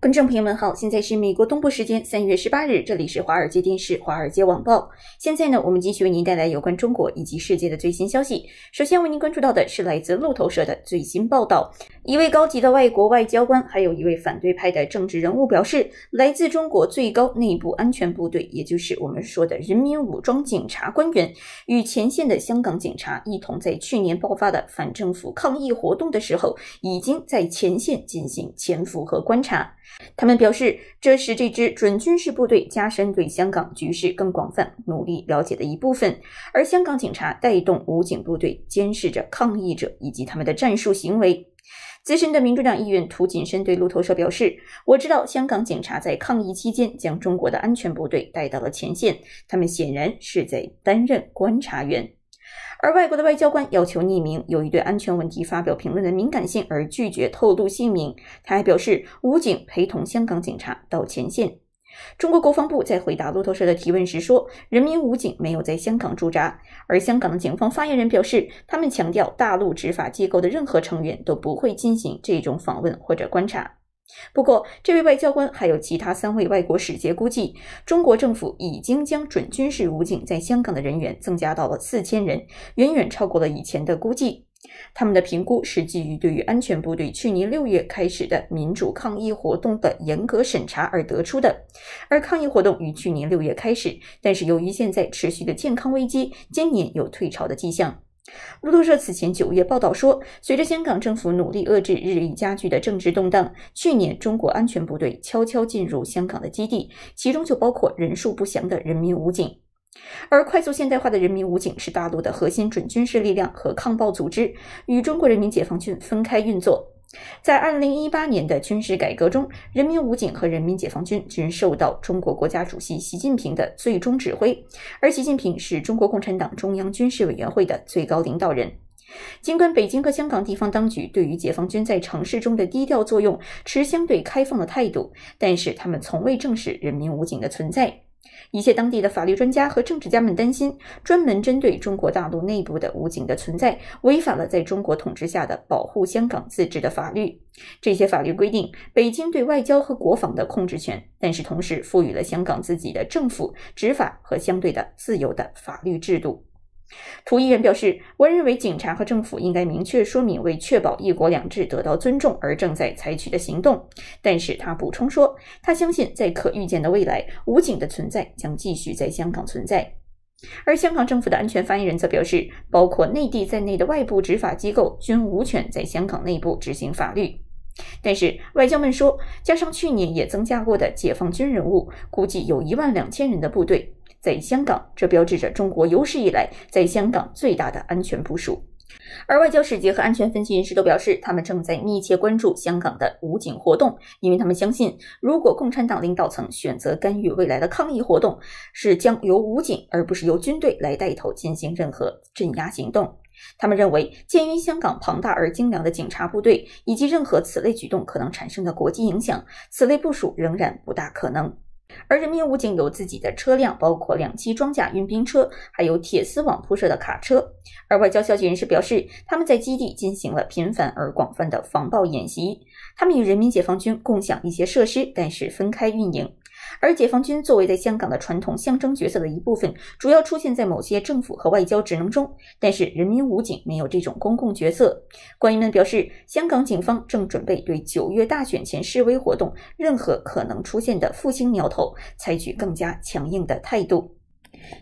观众朋友们好，现在是美国东部时间三月十八日，这里是华尔街电视《华尔街网报》。现在呢，我们继续为您带来有关中国以及世界的最新消息。首先为您关注到的是来自路透社的最新报道：一位高级的外国外交官，还有一位反对派的政治人物表示，来自中国最高内部安全部队，也就是我们说的人民武装警察官员，与前线的香港警察一同在去年爆发的反政府抗议活动的时候，已经在前线进行潜伏和观察。他们表示，这是这支准军事部队加深对香港局势更广泛努力了解的一部分。而香港警察带动武警部队监视着抗议者以及他们的战术行为。资深的民主党议员涂谨申对路透社表示：“我知道香港警察在抗议期间将中国的安全部队带到了前线，他们显然是在担任观察员。”而外国的外交官要求匿名，由于对安全问题发表评论的敏感性而拒绝透露姓名。他还表示，武警陪同香港警察到前线。中国国防部在回答路透社的提问时说，人民武警没有在香港驻扎。而香港的警方发言人表示，他们强调，大陆执法机构的任何成员都不会进行这种访问或者观察。不过，这位外交官还有其他三位外国使节估计，中国政府已经将准军事武警在香港的人员增加到了四千人，远远超过了以前的估计。他们的评估是基于对于安全部队去年六月开始的民主抗议活动的严格审查而得出的。而抗议活动于去年六月开始，但是由于现在持续的健康危机，今年有退潮的迹象。路透社此前九月报道说，随着香港政府努力遏制日益加剧的政治动荡，去年中国安全部队悄悄进入香港的基地，其中就包括人数不详的人民武警。而快速现代化的人民武警是大陆的核心准军事力量和抗暴组织，与中国人民解放军分开运作。在二零一八年的军事改革中，人民武警和人民解放军均受到中国国家主席习近平的最终指挥，而习近平是中国共产党中央军事委员会的最高领导人。尽管北京和香港地方当局对于解放军在城市中的低调作用持相对开放的态度，但是他们从未正视人民武警的存在。一些当地的法律专家和政治家们担心，专门针对中国大陆内部的武警的存在，违反了在中国统治下的保护香港自治的法律。这些法律规定北京对外交和国防的控制权，但是同时赋予了香港自己的政府、执法和相对的自由的法律制度。图议员表示：“我认为警察和政府应该明确说明为确保一国两制得到尊重而正在采取的行动。”但是他补充说，他相信在可预见的未来，武警的存在将继续在香港存在。而香港政府的安全发言人则表示，包括内地在内的外部执法机构均无权在香港内部执行法律。但是外交们说，加上去年也增加过的解放军人物，估计有一万两千人的部队。在香港，这标志着中国有史以来在香港最大的安全部署。而外交使节和安全分析人士都表示，他们正在密切关注香港的武警活动，因为他们相信，如果共产党领导层选择干预未来的抗议活动，是将由武警而不是由军队来带头进行任何镇压行动。他们认为，鉴于香港庞大而精良的警察部队以及任何此类举动可能产生的国际影响，此类部署仍然不大可能。而人民武警有自己的车辆，包括两栖装甲运兵车，还有铁丝网铺设的卡车。而外交消息人士表示，他们在基地进行了频繁而广泛的防暴演习。他们与人民解放军共享一些设施，但是分开运营。而解放军作为在香港的传统象征角色的一部分，主要出现在某些政府和外交职能中。但是人民武警没有这种公共角色。官员们表示，香港警方正准备对九月大选前示威活动任何可能出现的复兴苗头采取更加强硬的态度。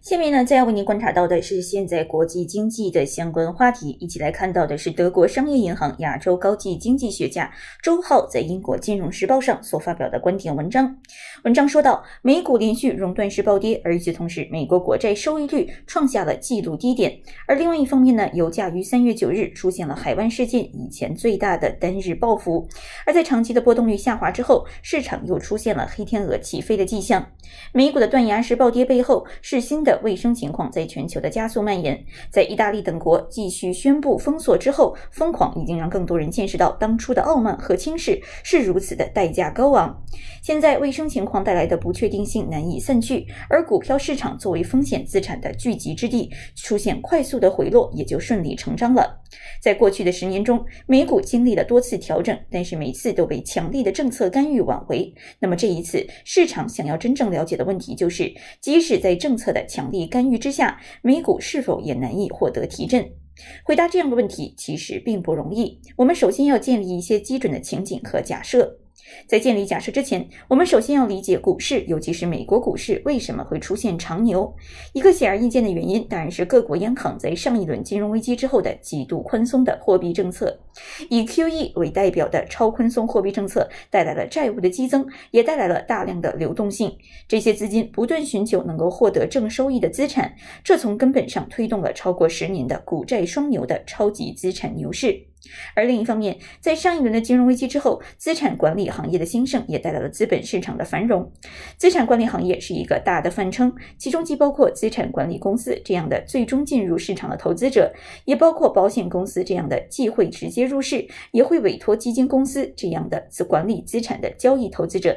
下面呢，再要为您观察到的是现在国际经济的相关话题。一起来看到的是德国商业银行亚洲高级经济学家周浩在英国金融时报上所发表的观点文章。文章说到，美股连续熔断式暴跌，而与此同时，美国国债收益率创下了纪录低点。而另外一方面呢，油价于三月九日出现了海湾事件以前最大的单日暴幅。而在长期的波动率下滑之后，市场又出现了黑天鹅起飞的迹象。美股的断崖式暴跌背后是。新的卫生情况在全球的加速蔓延。在意大利等国继续宣布封锁之后，疯狂已经让更多人见识到当初的傲慢和轻视是如此的代价高昂。现在卫生情况带来的不确定性难以散去，而股票市场作为风险资产的聚集之地，出现快速的回落也就顺理成章了。在过去的十年中，美股经历了多次调整，但是每次都被强力的政策干预挽回。那么这一次，市场想要真正了解的问题就是，即使在政策的强力干预之下，美股是否也难以获得提振？回答这样的问题其实并不容易。我们首先要建立一些基准的情景和假设。在建立假设之前，我们首先要理解股市，尤其是美国股市为什么会出现长牛。一个显而易见的原因，当然是各国央行在上一轮金融危机之后的极度宽松的货币政策。以 QE 为代表的超宽松货币政策带来了债务的激增，也带来了大量的流动性。这些资金不断寻求能够获得正收益的资产，这从根本上推动了超过十年的股债双牛的超级资产牛市。而另一方面，在上一轮的金融危机之后，资产管理行业的兴盛也带来了资本市场的繁荣。资产管理行业是一个大的泛称，其中既包括资产管理公司这样的最终进入市场的投资者，也包括保险公司这样的既会直接入市，也会委托基金公司这样的资管理资产的交易投资者，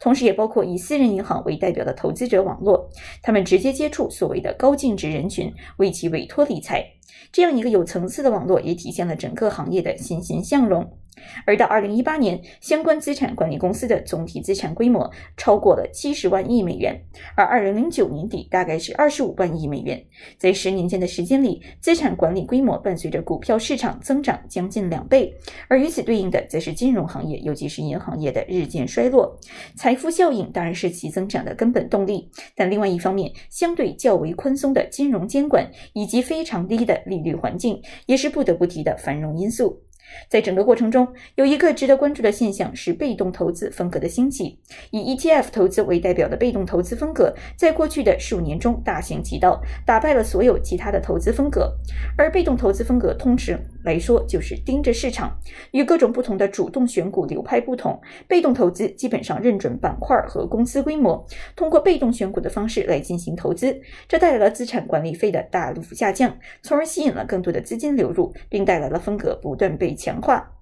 同时也包括以私人银行为代表的投资者网络，他们直接接触所谓的高净值人群，为其委托理财。这样一个有层次的网络，也体现了整个行业的欣欣向荣。而到二零一八年，相关资产管理公司的总体资产规模超过了七十万亿美元，而二零零九年底大概是二十五万亿美元。在十年间的时间里，资产管理规模伴随着股票市场增长将近两倍，而与此对应的，则是金融行业，尤其是银行业的日渐衰落。财富效应当然是其增长的根本动力，但另外一方面，相对较为宽松的金融监管以及非常低的利率环境，也是不得不提的繁荣因素。在整个过程中，有一个值得关注的现象是被动投资风格的兴起。以 ETF 投资为代表的被动投资风格，在过去的数年中大行其道，打败了所有其他的投资风格。而被动投资风格通常来说就是盯着市场，与各种不同的主动选股流派不同，被动投资基本上认准板块和公司规模，通过被动选股的方式来进行投资，这带来了资产管理费的大幅下降，从而吸引了更多的资金流入，并带来了风格不断被。强化。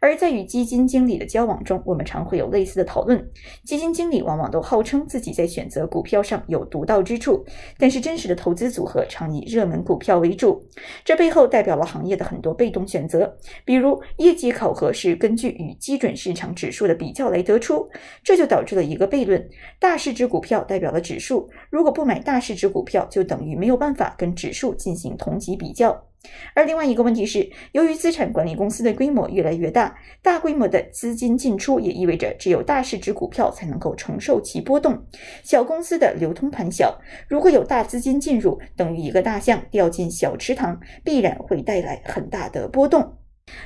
而在与基金经理的交往中，我们常会有类似的讨论。基金经理往往都号称自己在选择股票上有独到之处，但是真实的投资组合常以热门股票为主。这背后代表了行业的很多被动选择，比如业绩考核是根据与基准市场指数的比较来得出，这就导致了一个悖论：大市值股票代表了指数，如果不买大市值股票，就等于没有办法跟指数进行同级比较。而另外一个问题是，由于资产管理公司的规模越来越大，大规模的资金进出也意味着只有大市值股票才能够承受其波动，小公司的流通盘小，如果有大资金进入，等于一个大象掉进小池塘，必然会带来很大的波动。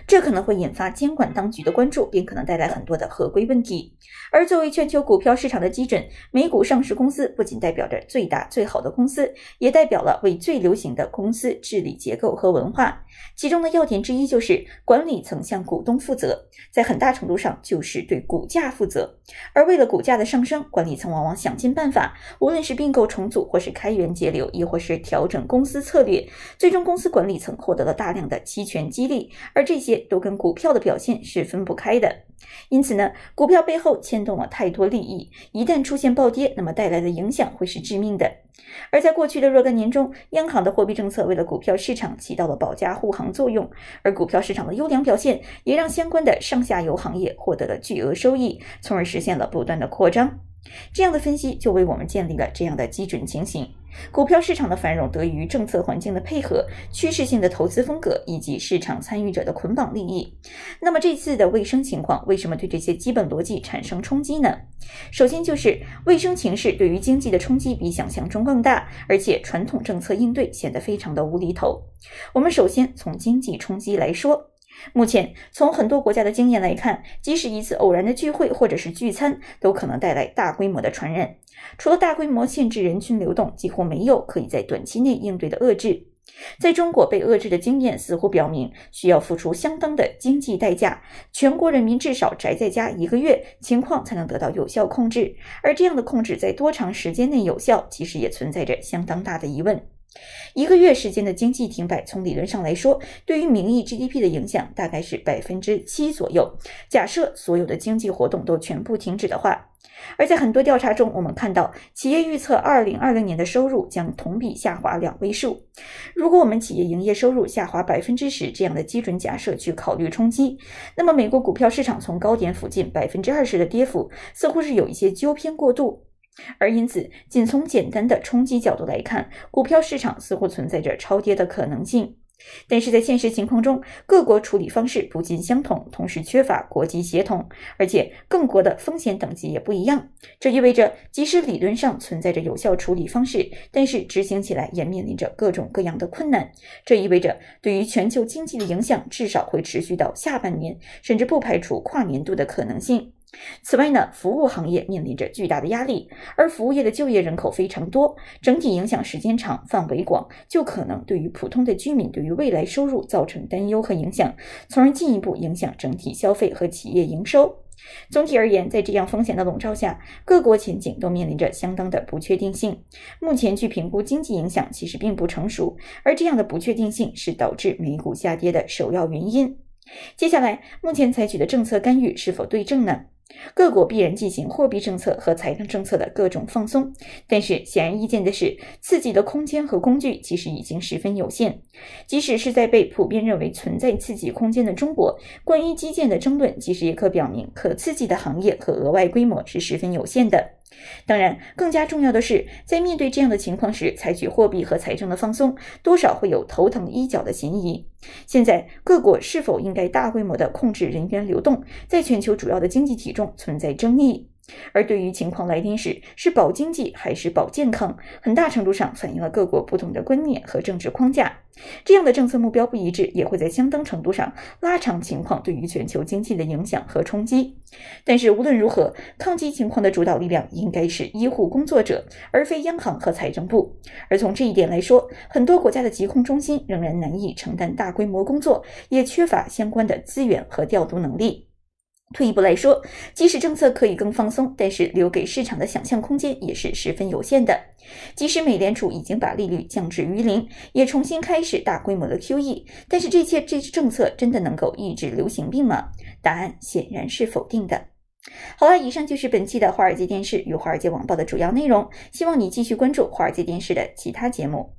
这可能会引发监管当局的关注，并可能带来很多的合规问题。而作为全球股票市场的基准，美股上市公司不仅代表着最大最好的公司，也代表了为最流行的公司治理结构和文化。其中的要点之一就是管理层向股东负责，在很大程度上就是对股价负责。而为了股价的上升，管理层往往想尽办法，无论是并购重组，或是开源节流，亦或是调整公司策略，最终公司管理层获得了大量的期权激励，而这这些都跟股票的表现是分不开的。因此呢，股票背后牵动了太多利益，一旦出现暴跌，那么带来的影响会是致命的。而在过去的若干年中，央行的货币政策为了股票市场起到了保驾护航作用，而股票市场的优良表现也让相关的上下游行业获得了巨额收益，从而实现了不断的扩张。这样的分析就为我们建立了这样的基准情形：股票市场的繁荣得益于政策环境的配合、趋势性的投资风格以及市场参与者的捆绑利益。那么这次的卫生情况为什么对这些基本逻辑产生冲击呢？首先就是卫生情势对于经济的冲击比想象中更大，而且传统政策应对显得非常的无厘头。我们首先从经济冲击来说。目前，从很多国家的经验来看，即使一次偶然的聚会或者是聚餐，都可能带来大规模的传染。除了大规模限制人群流动，几乎没有可以在短期内应对的遏制。在中国被遏制的经验似乎表明，需要付出相当的经济代价，全国人民至少宅在家一个月，情况才能得到有效控制。而这样的控制在多长时间内有效，其实也存在着相当大的疑问。一个月时间的经济停摆，从理论上来说，对于名义 GDP 的影响大概是百分之七左右。假设所有的经济活动都全部停止的话，而在很多调查中，我们看到企业预测二零二零年的收入将同比下滑两位数。如果我们企业营业收入下滑百分之十这样的基准假设去考虑冲击，那么美国股票市场从高点附近百分之二十的跌幅，似乎是有一些纠偏过度。而因此，仅从简单的冲击角度来看，股票市场似乎存在着超跌的可能性。但是在现实情况中，各国处理方式不尽相同，同时缺乏国际协同，而且各国的风险等级也不一样。这意味着，即使理论上存在着有效处理方式，但是执行起来也面临着各种各样的困难。这意味着，对于全球经济的影响至少会持续到下半年，甚至不排除跨年度的可能性。此外呢，服务行业面临着巨大的压力，而服务业的就业人口非常多，整体影响时间长、范围广，就可能对于普通的居民对于未来收入造成担忧和影响，从而进一步影响整体消费和企业营收。总体而言，在这样风险的笼罩下，各国前景都面临着相当的不确定性。目前去评估经济影响其实并不成熟，而这样的不确定性是导致美股下跌的首要原因。接下来，目前采取的政策干预是否对症呢？各国必然进行货币政策和财政政策的各种放松，但是显而易见的是，刺激的空间和工具其实已经十分有限。即使是在被普遍认为存在刺激空间的中国，关于基建的争论其实也可表明，可刺激的行业和额外规模是十分有限的。当然，更加重要的是，在面对这样的情况时，采取货币和财政的放松，多少会有头疼医脚的嫌疑。现在，各国是否应该大规模的控制人员流动，在全球主要的经济体中存在争议。而对于情况来临时是保经济还是保健康，很大程度上反映了各国不同的观念和政治框架。这样的政策目标不一致，也会在相当程度上拉长情况对于全球经济的影响和冲击。但是无论如何，抗击情况的主导力量应该是医护工作者，而非央行和财政部。而从这一点来说，很多国家的疾控中心仍然难以承担大规模工作，也缺乏相关的资源和调度能力。退一步来说，即使政策可以更放松，但是留给市场的想象空间也是十分有限的。即使美联储已经把利率降至于零，也重新开始大规模的 QE，但是这些这些政策真的能够抑制流行病吗？答案显然是否定的。好了，以上就是本期的华尔街电视与华尔街网报的主要内容，希望你继续关注华尔街电视的其他节目。